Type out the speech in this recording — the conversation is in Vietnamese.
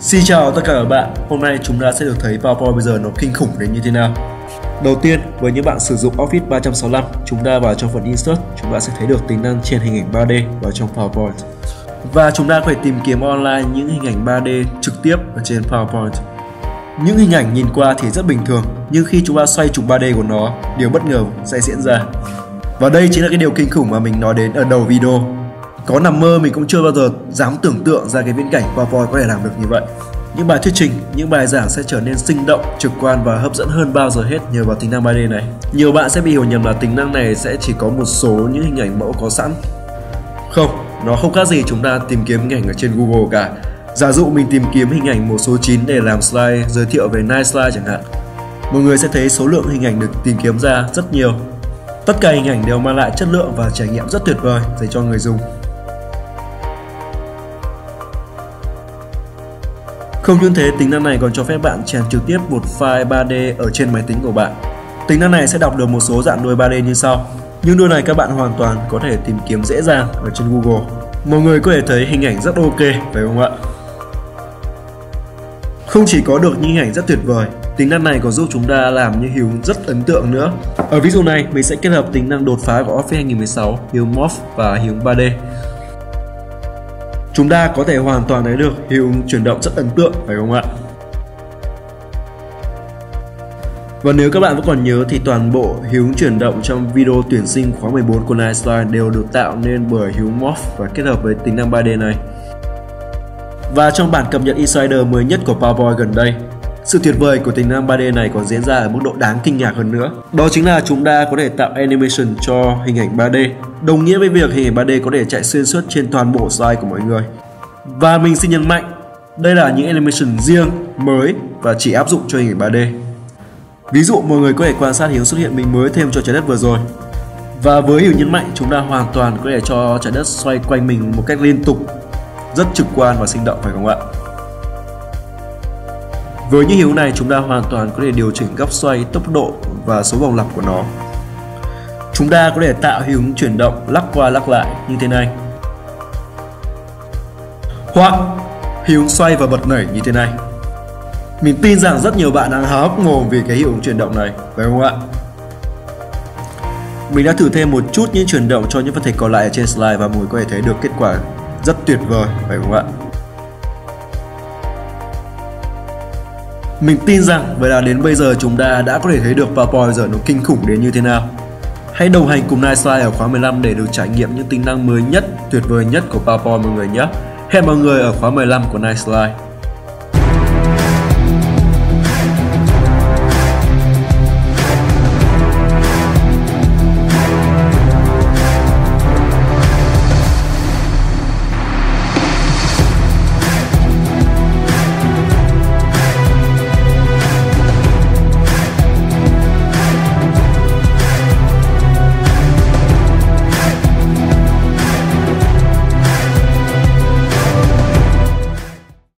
Xin chào tất cả các bạn, hôm nay chúng ta sẽ được thấy PowerPoint bây giờ nó kinh khủng đến như thế nào. Đầu tiên, với những bạn sử dụng Office 365, chúng ta vào trong phần Insert, chúng ta sẽ thấy được tính năng trên hình ảnh 3D vào trong PowerPoint. Và chúng ta có thể tìm kiếm online những hình ảnh 3D trực tiếp ở trên PowerPoint. Những hình ảnh nhìn qua thì rất bình thường, nhưng khi chúng ta xoay trục 3D của nó, điều bất ngờ sẽ diễn ra. Và đây chính là cái điều kinh khủng mà mình nói đến ở đầu video có nằm mơ mình cũng chưa bao giờ dám tưởng tượng ra cái viễn cảnh PowerPoint có thể làm được như vậy. Những bài thuyết trình, những bài giảng sẽ trở nên sinh động, trực quan và hấp dẫn hơn bao giờ hết nhờ vào tính năng 3D này. Nhiều bạn sẽ bị hiểu nhầm là tính năng này sẽ chỉ có một số những hình ảnh mẫu có sẵn. Không, nó không khác gì chúng ta tìm kiếm hình ảnh ở trên Google cả. Giả dụ mình tìm kiếm hình ảnh một số 9 để làm slide giới thiệu về Nice Slide chẳng hạn. Mọi người sẽ thấy số lượng hình ảnh được tìm kiếm ra rất nhiều. Tất cả hình ảnh đều mang lại chất lượng và trải nghiệm rất tuyệt vời dành cho người dùng. Không những thế, tính năng này còn cho phép bạn chèn trực tiếp một file 3D ở trên máy tính của bạn. Tính năng này sẽ đọc được một số dạng đuôi 3D như sau. Những đuôi này các bạn hoàn toàn có thể tìm kiếm dễ dàng ở trên Google. Mọi người có thể thấy hình ảnh rất ok, phải không ạ? Không chỉ có được những hình ảnh rất tuyệt vời, tính năng này còn giúp chúng ta làm những hiệu ứng rất ấn tượng nữa. Ở ví dụ này, mình sẽ kết hợp tính năng đột phá của Office 2016, hiệu Morph và hiệu 3D. Chúng ta có thể hoàn toàn thấy được hiệu ứng chuyển động rất ấn tượng phải không ạ? Và nếu các bạn vẫn còn nhớ thì toàn bộ hiệu ứng chuyển động trong video tuyển sinh khóa 14 của Nightslide đều được tạo nên bởi hiệu Morph và kết hợp với tính năng 3D này. Và trong bản cập nhật Insider mới nhất của PowerPoint gần đây, sự tuyệt vời của tính năng 3D này còn diễn ra ở mức độ đáng kinh ngạc hơn nữa. Đó chính là chúng ta có thể tạo animation cho hình ảnh 3D, đồng nghĩa với việc hình ảnh 3D có thể chạy xuyên suốt trên toàn bộ slide của mọi người. Và mình xin nhấn mạnh, đây là những animation riêng, mới và chỉ áp dụng cho hình ảnh 3D. Ví dụ mọi người có thể quan sát hiện xuất hiện mình mới thêm cho trái đất vừa rồi. Và với hiệu nhấn mạnh chúng ta hoàn toàn có thể cho trái đất xoay quanh mình một cách liên tục, rất trực quan và sinh động phải không ạ? Với những hiệu này chúng ta hoàn toàn có thể điều chỉnh góc xoay, tốc độ và số vòng lặp của nó. Chúng ta có thể tạo hiệu ứng chuyển động lắc qua lắc lại như thế này. Hoặc hiệu ứng xoay và bật nảy như thế này. Mình tin rằng rất nhiều bạn đang há hốc mồm vì cái hiệu ứng chuyển động này, phải không ạ? Mình đã thử thêm một chút những chuyển động cho những vật thể còn lại ở trên slide và mọi người có thể thấy được kết quả rất tuyệt vời, phải không ạ? Mình tin rằng vậy là đến bây giờ chúng ta đã có thể thấy được PowerPoint giờ nó kinh khủng đến như thế nào. Hãy đồng hành cùng Nightslide ở khóa 15 để được trải nghiệm những tính năng mới nhất, tuyệt vời nhất của PowerPoint mọi người nhé. Hẹn mọi người ở khóa 15 của Nightslide.